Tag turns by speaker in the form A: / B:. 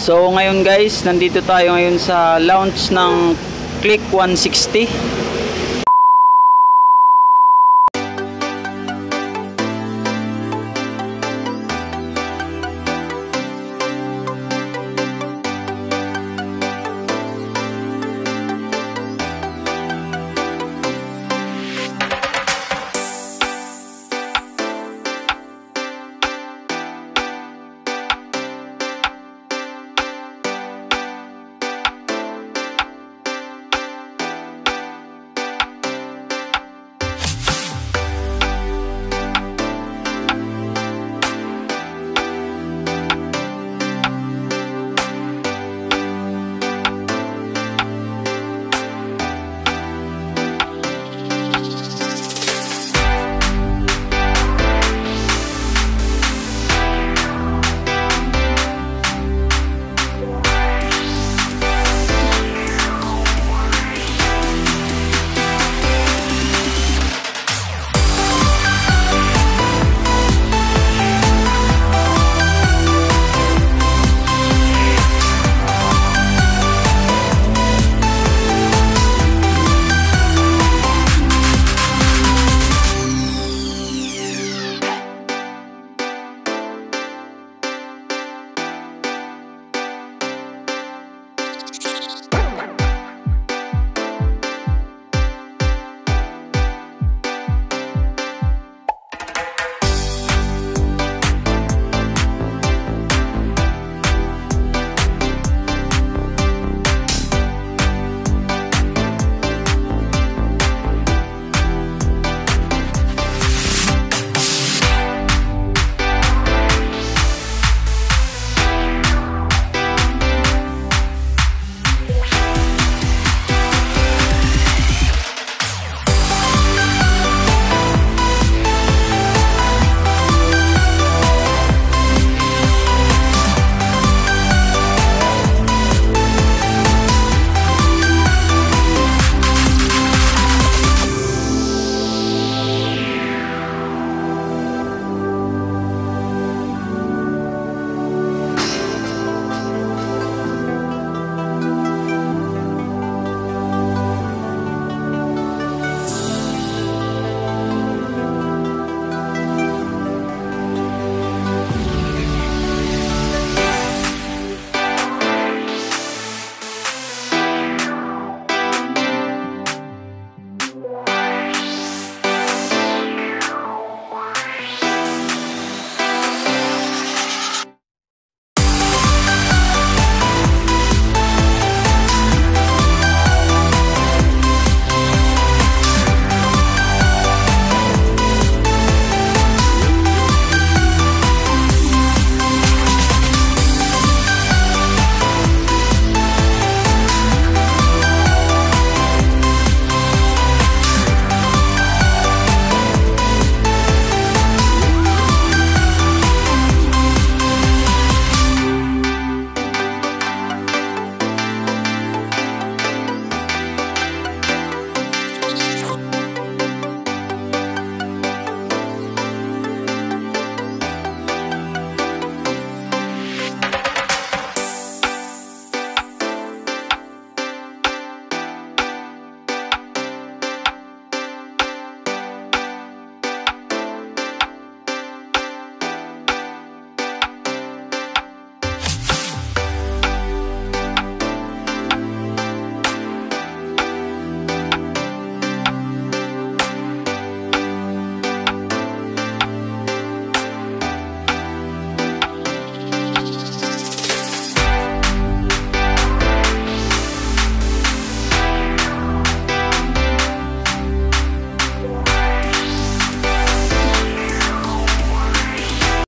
A: So ngayon guys, nandito tayo ngayon sa launch ng Click 160.